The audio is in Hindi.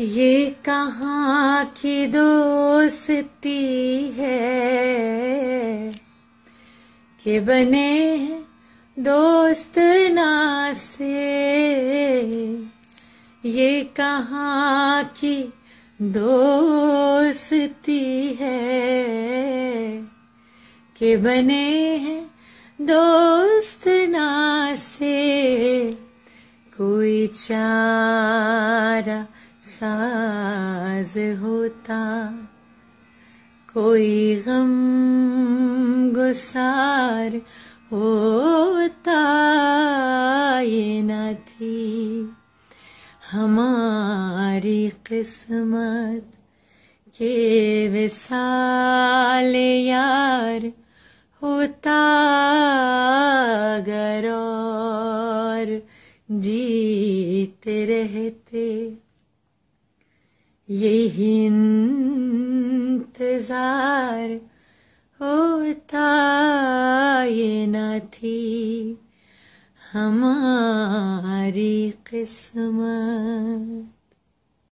ये कहाँ की दोस्ती है कि बने दोस्त ना से? ये कहाँ की दोस्ती है कि बने हैं दोस्त ना से? कोई चारा साज होता। कोई गम गुसार होता ये न थी। हमारी किस्मत के विसाल यार होता गर और जीते रहते। यही इंतज़ार होता ये न थी हमारी किस्मत।